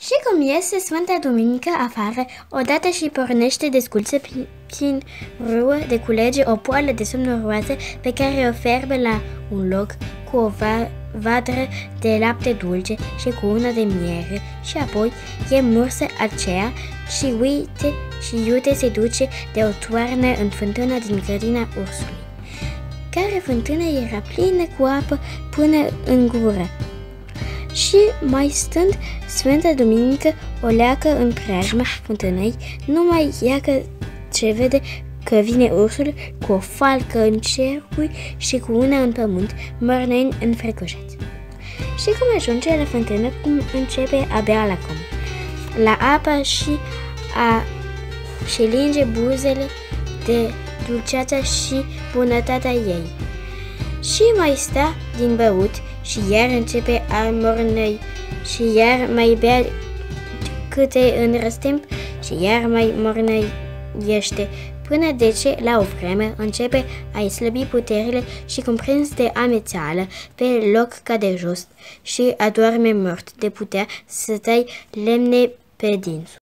Și cum iese Sfânta Duminică afară, odată și pornește desculță prin râul de culege o poală de somn noroasă pe care o ferbe la un loc cu o va vadră de lapte dulce și cu una de miere și apoi e mursă aceea și uite și iute se duce de o toarnă în fântâna din grădina ursului, care fântână era plină cu apă până în gură. Și mai stând Sfânta Duminică o leacă în preajma fântânei, numai ea că ce vede că vine ursul cu o falcă în cercui și cu una în pământ, mărneni înfricoșați. Și cum ajunge la fântână, cum începe a bea la cum. La apă și a și linge buzele de dulceața și bunătatea ei. Și mai sta din băut și iar începe a mornăi și iar mai bea câte în răstimp și iar mai mornăiește până de ce, la o vreme, începe a-i slăbi puterile și cuprins de amețeală pe loc ca de jos și adorme mort de putea să tai lemne pe dinsul.